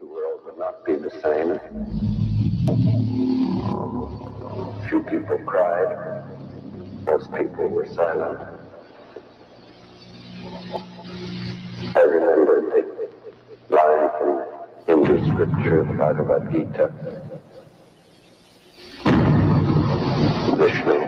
the world would not be the same. Few people cried. Most people were silent. I remember the line from Hindu scripture, the Bhagavad Gita. Vishnu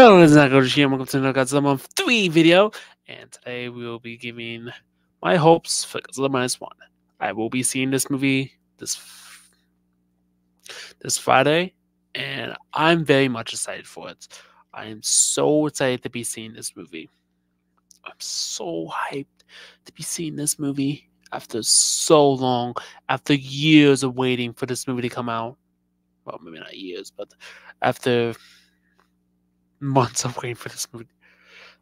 Hello, this is Nakoshi here. Welcome to the Godzilla Month 3 video. And today we will be giving my hopes for Godzilla Minus One. I will be seeing this movie this this Friday, and I'm very much excited for it. I am so excited to be seeing this movie. I'm so hyped to be seeing this movie after so long, after years of waiting for this movie to come out. Well, maybe not years, but after months of waiting for this movie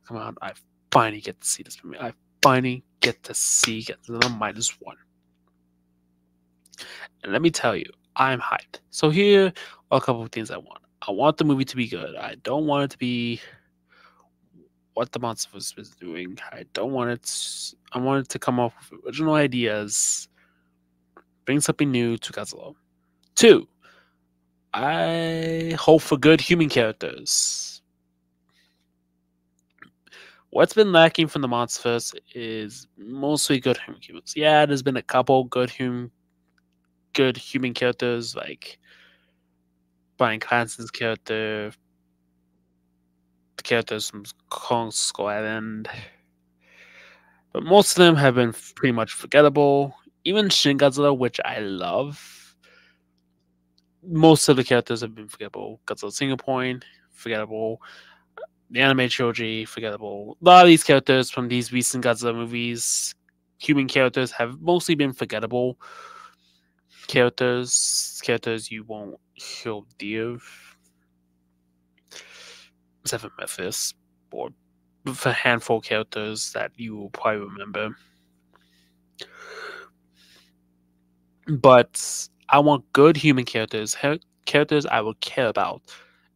come out. I finally get to see this movie. I finally get to see get Godzilla minus one. And let me tell you, I'm hyped. So here are a couple of things I want. I want the movie to be good. I don't want it to be what the monster was doing. I don't want it. I want it to come up with original ideas, bring something new to Godzilla. Two, I hope for good human characters what's been lacking from the Monsterverse is mostly good human humans. Yeah, there's been a couple good human good human characters like Bryan Cranston's character, the characters from Kong Skull Island. But most of them have been pretty much forgettable. Even Shin Godzilla, which I love, most of the characters have been forgettable. Godzilla Singular Point, forgettable. The anime trilogy, forgettable. A lot of these characters from these recent Godzilla movies, human characters, have mostly been forgettable characters, characters you won't hear dear except for Memphis, or for a handful of characters that you will probably remember. But I want good human characters, characters I will care about,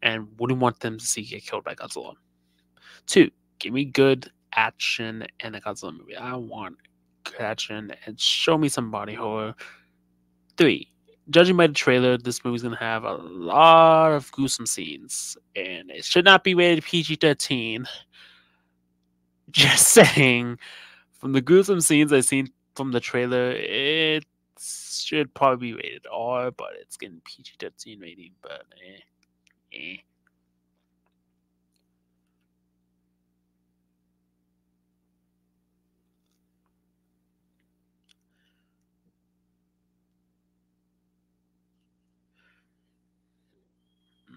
and wouldn't want them to see get killed by Godzilla. Two, give me good action in a Godzilla movie. I want good action and show me some body horror. Three, judging by the trailer, this movie's gonna have a lot of gruesome scenes, and it should not be rated PG thirteen. Just saying, from the gruesome scenes I've seen from the trailer, it should probably be rated R, but it's getting PG thirteen rating. But eh, eh.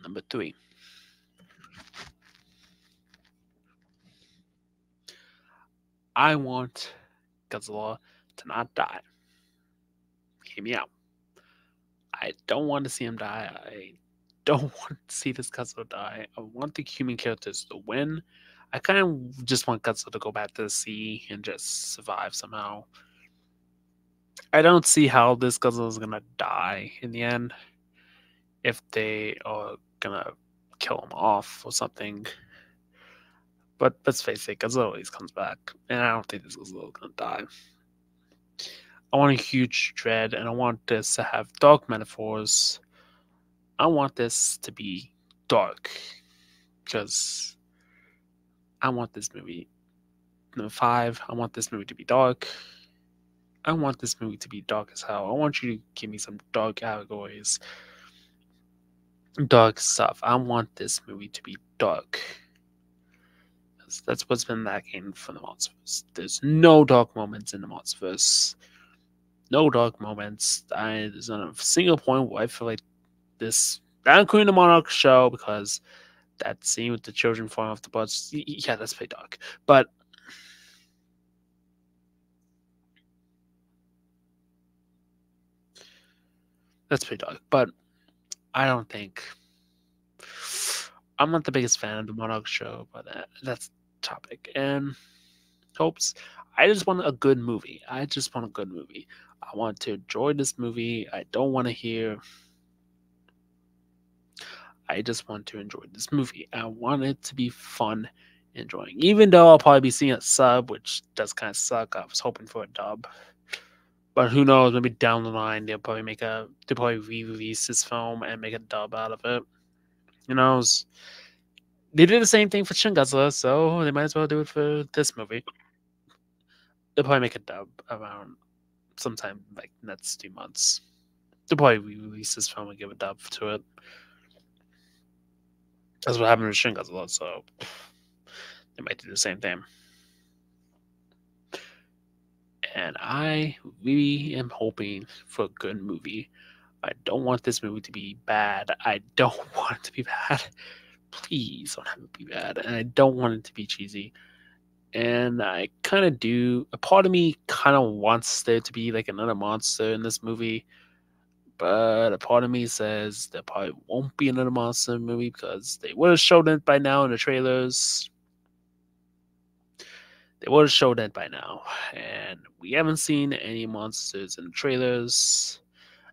Number three. I want Godzilla to not die. Hear me out. I don't want to see him die. I don't want to see this Godzilla die. I want the human characters to win. I kind of just want Godzilla to go back to the sea and just survive somehow. I don't see how this Godzilla is gonna die in the end. If they are gonna kill him off or something. But let's face it, Godzilla always comes back, and I don't think this Godzilla is gonna die. I want a huge dread, and I want this to have dark metaphors. I want this to be dark, because I want this movie. Number five, I want this movie to be dark. I want this movie to be dark as hell. I want you to give me some dark allegories dark stuff. I want this movie to be dark. That's, that's what's been lacking from the Monsterverse. There's no dark moments in the Monsterverse. No dark moments. I, there's not a single point where I feel like this. Not including the Monarch show because that scene with the children falling off the bus. Yeah, that's pretty dark. But that's pretty dark. But I don't think I'm not the biggest fan of the Monarch show, but that, that's topic. And hopes. I just want a good movie. I just want a good movie. I want to enjoy this movie. I don't want to hear. I just want to enjoy this movie. I want it to be fun, enjoying. Even though I'll probably be seeing a sub, which does kind of suck. I was hoping for a dub. But who knows? Maybe down the line they'll probably make a they'll probably re-release this film and make a dub out of it. Who knows? They did the same thing for Shin Godzilla, so they might as well do it for this movie. They'll probably make a dub around sometime like next two months. They'll probably re-release this film and give a dub to it. That's what happened with Shin Godzilla, so they might do the same thing and I really am hoping for a good movie. I don't want this movie to be bad. I don't want it to be bad. Please don't have it be bad. And I don't want it to be cheesy. And I kind of do. A part of me kind of wants there to be like another monster in this movie. But a part of me says there probably won't be another monster movie because they would have shown it by now in the trailers they would have showed that by now. And we haven't seen any monsters in the trailers.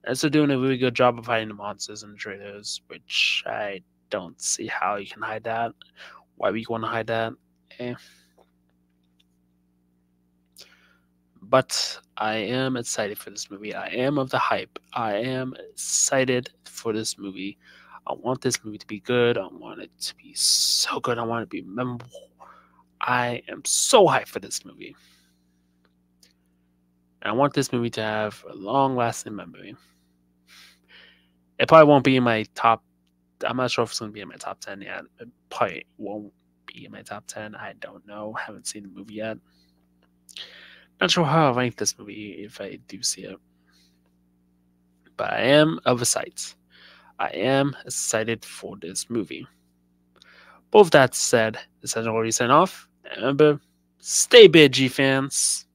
And they're doing a really good job of hiding the monsters in the trailers, which I don't see how you can hide that. Why would you want to hide that? Eh. But I am excited for this movie. I am of the hype. I am excited for this movie. I want this movie to be good. I want it to be so good. I want it to be memorable. I am so hyped for this movie. And I want this movie to have a long lasting memory. It probably won't be in my top I'm not sure if it's going to be in my top 10 yet. It probably won't be in my top 10. I don't know. Haven't seen the movie yet. Not sure how I'll rank this movie if I do see it. But I am of a sight. I am excited for this movie. Both that said, this has already sign off. Remember, stay big, G fans.